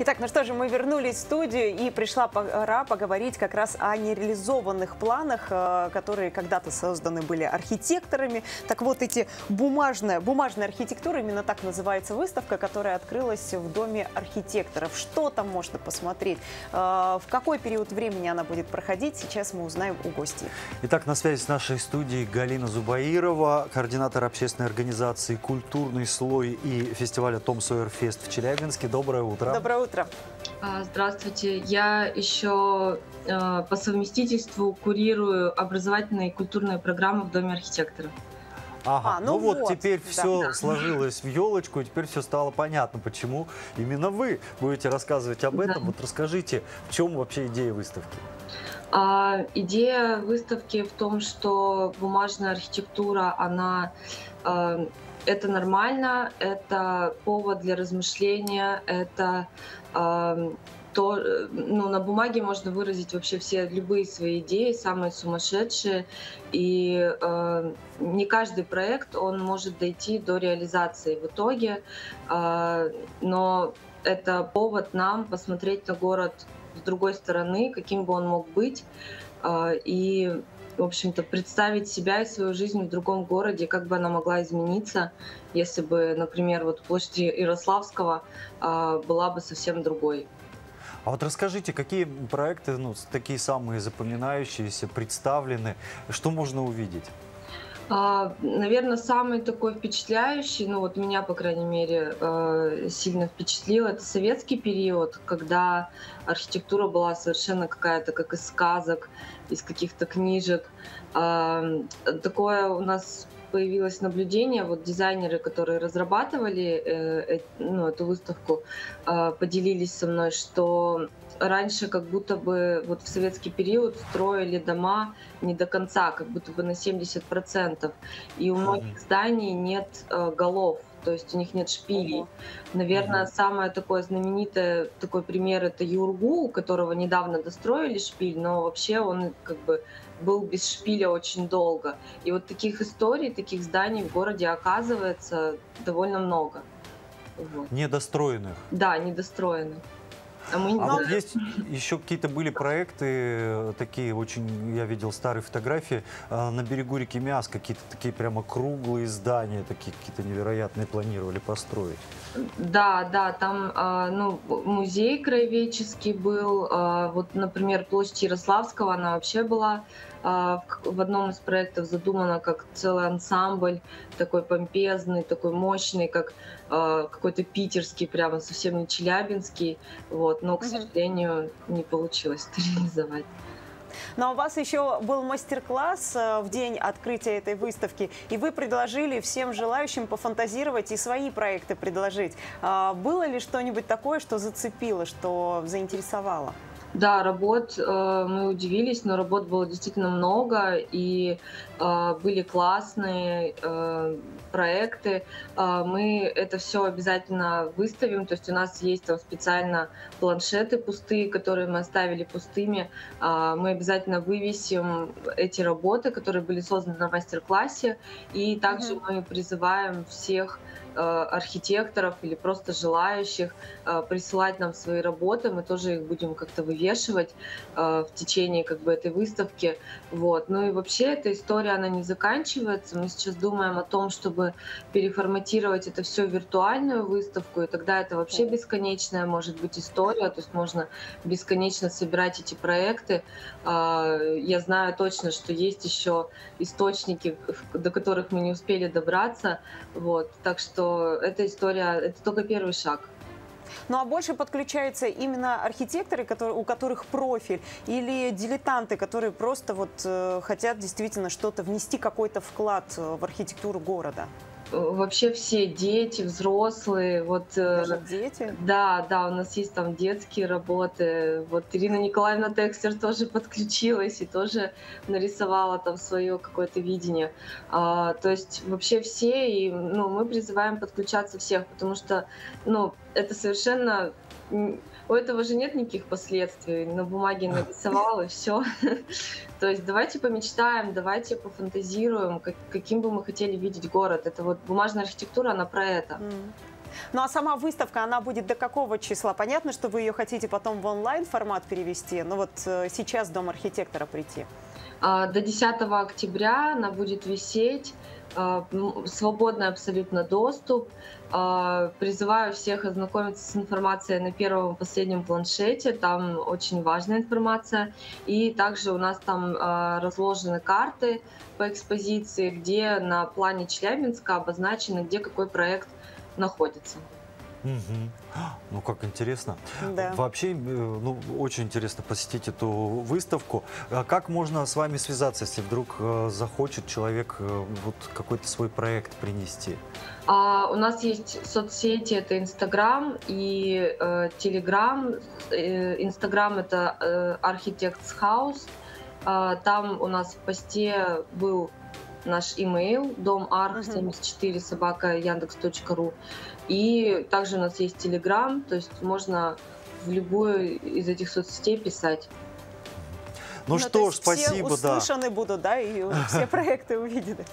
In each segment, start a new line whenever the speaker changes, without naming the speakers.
Итак, ну что же, мы вернулись в студию и пришла пора поговорить как раз о нереализованных планах, э, которые когда-то созданы были архитекторами. Так вот, эти бумажная, бумажная архитектура, именно так называется выставка, которая открылась в Доме архитекторов. Что там можно посмотреть? Э, в какой период времени она будет проходить? Сейчас мы узнаем у гостей.
Итак, на связи с нашей студией Галина Зубаирова, координатор общественной организации «Культурный слой» и фестиваля «Том Сойер Фест» в Челябинске. Доброе утро.
Доброе утро.
А, здравствуйте. Я еще э, по совместительству курирую образовательные и культурные программы в Доме архитектора.
Ага, а, ну, ну вот, вот теперь да, все да. сложилось в елочку, и теперь все стало понятно, почему именно вы будете рассказывать об этом. Да. Вот расскажите, в чем вообще идея выставки?
А, идея выставки в том, что бумажная архитектура, она э, это нормально, это повод для размышления, это э, то, ну, на бумаге можно выразить вообще все любые свои идеи, самые сумасшедшие, и э, не каждый проект он может дойти до реализации в итоге, э, но это повод нам посмотреть на город с другой стороны, каким бы он мог быть, э, и в общем-то, представить себя и свою жизнь в другом городе, как бы она могла измениться, если бы, например, вот площадь Ярославского э, была бы совсем другой.
А вот расскажите, какие проекты, ну, такие самые запоминающиеся, представлены, что можно увидеть?
А, наверное, самый такой впечатляющий, ну вот меня, по крайней мере, э, сильно впечатлил, это советский период, когда архитектура была совершенно какая-то как из сказок, из каких-то книжек. А, такое у нас появилось наблюдение, вот дизайнеры, которые разрабатывали э, ну, эту выставку, поделились со мной, что раньше как будто бы вот в советский период строили дома не до конца, как будто бы на 70%. И у многих зданий нет э, голов, то есть у них нет шпилей. Наверное, mm самое такое знаменитое такой пример это Юргу, у которого недавно достроили шпиль, но вообще он как бы был без шпиля очень долго. И вот таких историй, таких зданий в городе оказывается довольно много.
Вот. Недостроенных.
Да, недостроенных.
А, мы не а вот есть еще какие-то были проекты, э, такие очень, я видел старые фотографии, э, на берегу реки Мяс, какие-то такие прямо круглые здания, такие какие-то невероятные планировали построить.
Да, да, там а, ну, музей краеведческий был, а, вот, например, площадь Ярославского, она вообще была в одном из проектов задумана как целый ансамбль, такой помпезный, такой мощный, как какой-то питерский, прямо совсем не челябинский, вот, но, к сожалению, не получилось это реализовать.
Но у вас еще был мастер-класс э, в день открытия этой выставки, и вы предложили всем желающим пофантазировать и свои проекты предложить. А, было ли что-нибудь такое, что зацепило, что заинтересовало?
Да, работ э, мы удивились, но работ было действительно много, и э, были классные э, проекты. Э, мы это все обязательно выставим, то есть у нас есть там специально планшеты пустые, которые мы оставили пустыми. Э, мы обязательно вывесим эти работы, которые были созданы на мастер-классе, и также mm-hmm. мы призываем всех архитекторов или просто желающих э, присылать нам свои работы. Мы тоже их будем как-то вывешивать э, в течение как бы этой выставки. Вот. Ну и вообще эта история, она не заканчивается. Мы сейчас думаем о том, чтобы переформатировать это все в виртуальную выставку, и тогда это вообще бесконечная может быть история, то есть можно бесконечно собирать эти проекты. Я знаю точно, что есть еще источники, до которых мы не успели добраться. Вот. Так что эта история, это только первый шаг.
Ну а больше подключаются именно архитекторы, которые, у которых профиль, или дилетанты, которые просто вот э, хотят действительно что-то внести, какой-то вклад э, в архитектуру города?
Вообще все дети, взрослые, вот.
Э, Даже дети?
Да, да, у нас есть там детские работы. Вот Ирина Николаевна Текстер тоже подключилась и тоже нарисовала там свое какое-то видение. А, то есть вообще все, и ну, мы призываем подключаться всех, потому что ну, это совершенно у этого же нет никаких последствий. На бумаге нарисовал и все. То есть давайте помечтаем, давайте пофантазируем, каким бы мы хотели видеть город. Это вот бумажная архитектура, она про это.
Ну а сама выставка, она будет до какого числа? Понятно, что вы ее хотите потом в онлайн формат перевести, но вот э, сейчас Дом архитектора прийти.
А, До 10 октября она будет висеть, а, свободный абсолютно доступ. А, Призываю всех ознакомиться с информацией на первом и последнем планшете, там очень важная информация. И также у нас там разложены карты по экспозиции, где на плане Челябинска обозначено, где какой проект находится.
Мгм. Ну, как интересно.
Да.
Вообще, э, ну, очень интересно посетить эту выставку. А Как можно с вами связаться, если вдруг э, захочет человек э, вот какой-то свой проект принести?
А, у нас есть соцсети, это Инстаграм и Телеграм. Э, Инстаграм это Architects House. А, там у нас в посте был наш имейл домарх74 собака яндекс.ру. И также у нас есть Телеграм, то есть можно в любую из этих соцсетей писать.
Ну,
то
что ж,
есть все
спасибо, да.
услышаны будут, да, и все проекты увидены.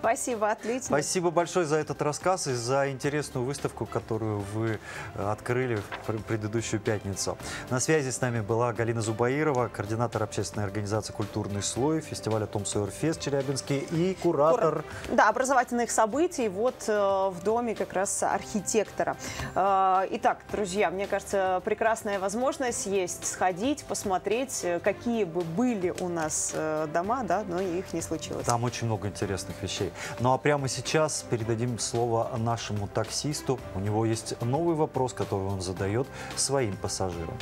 Спасибо, отлично.
Спасибо большое за этот рассказ и за интересную выставку, которую вы э, открыли в пр- предыдущую пятницу. На связи с нами была Галина Зубаирова, координатор общественной организации «Культурный слой», фестиваля «Том Сойер Фест» Челябинский и куратор.
Да, образовательных событий вот э, в доме как раз архитектора. Э, итак, друзья, мне кажется, прекрасная возможность есть сходить, посмотреть, какие бы были у нас дома, да, но их не случилось.
Там очень много интересных вещей. Ну а прямо сейчас передадим слово нашему таксисту. У него есть новый вопрос, который он задает своим пассажирам.